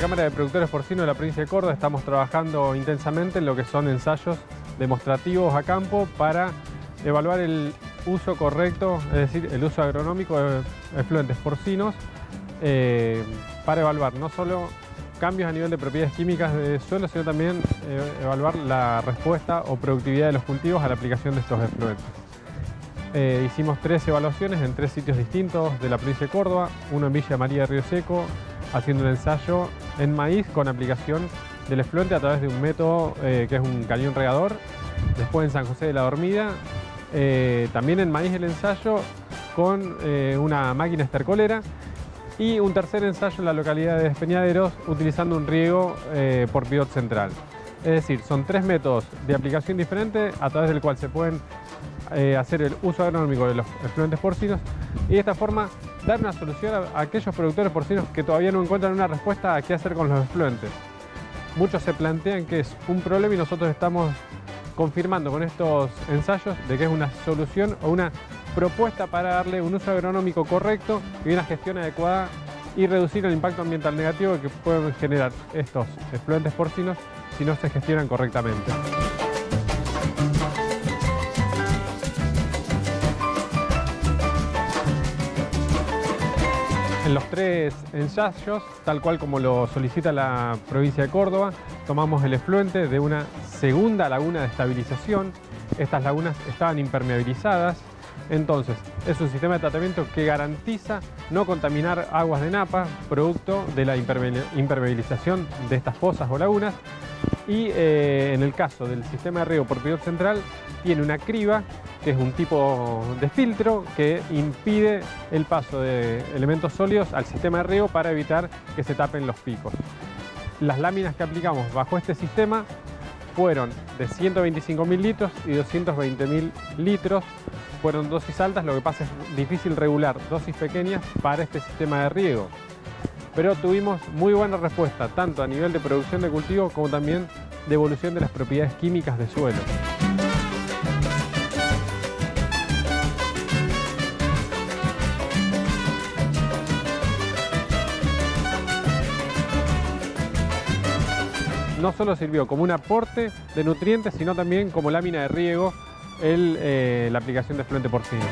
Cámara de Productores Porcinos de la provincia de Córdoba estamos trabajando intensamente en lo que son ensayos demostrativos a campo para evaluar el uso correcto, es decir, el uso agronómico de efluentes porcinos, eh, para evaluar no solo cambios a nivel de propiedades químicas de suelo, sino también eh, evaluar la respuesta o productividad de los cultivos a la aplicación de estos efluentes. Eh, hicimos tres evaluaciones en tres sitios distintos de la provincia de Córdoba, uno en Villa María de Río Seco, haciendo un ensayo en maíz con aplicación del efluente a través de un método que es un cañón regador, después en San José de la Dormida, también en maíz el ensayo con una máquina estercolera y un tercer ensayo en la localidad de Despeñaderos utilizando un riego eh, por pivot central. Es decir, son tres métodos de aplicación diferentes a través del cual se pueden eh, hacer el uso agronómico de los efluentes porcinos y de esta forma dar una solución a, aquellos productores porcinos que todavía no encuentran una respuesta a qué hacer con los efluentes. Muchos se plantean que es un problema y nosotros estamos confirmando con estos ensayos de que es una solución o una propuesta para darle un uso agronómico correcto y una gestión adecuada y reducir el impacto ambiental negativo que pueden generar estos efluentes porcinos si no se gestionan correctamente. En los tres ensayos, tal cual como lo solicita la provincia de Córdoba, tomamos el efluente de una segunda laguna de estabilización. Estas lagunas estaban impermeabilizadas entonces, es un sistema de tratamiento que garantiza no contaminar aguas de napa, producto de la impermeabilización de estas fosas o lagunas. Y eh, en el caso del sistema de riego por central, tiene una criba, que es un tipo de filtro que impide el paso de elementos sólidos al sistema de riego para evitar que se tapen los picos. Las láminas que aplicamos bajo este sistema fueron de 125.000 litros y 220.000 litros fueron dosis altas, lo que pasa es difícil regular dosis pequeñas para este sistema de riego. Pero tuvimos muy buena respuesta, tanto a nivel de producción de cultivo como también de evolución de las propiedades químicas de suelo. No solo sirvió como un aporte de nutrientes, sino también como lámina de riego el, eh, la aplicación de efluente porcino.